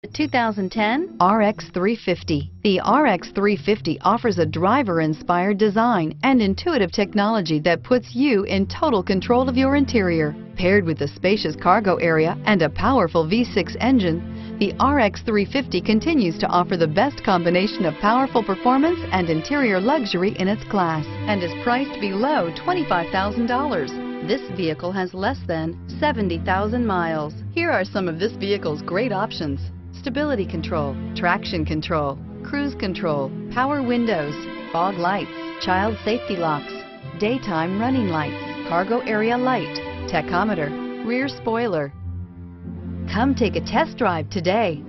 The 2010 RX 350. The RX 350 offers a driver-inspired design and intuitive technology that puts you in total control of your interior. Paired with a spacious cargo area and a powerful V6 engine, the RX 350 continues to offer the best combination of powerful performance and interior luxury in its class and is priced below $25,000. This vehicle has less than 70,000 miles. Here are some of this vehicle's great options stability control, traction control, cruise control, power windows, fog lights, child safety locks, daytime running lights, cargo area light, tachometer, rear spoiler. Come take a test drive today.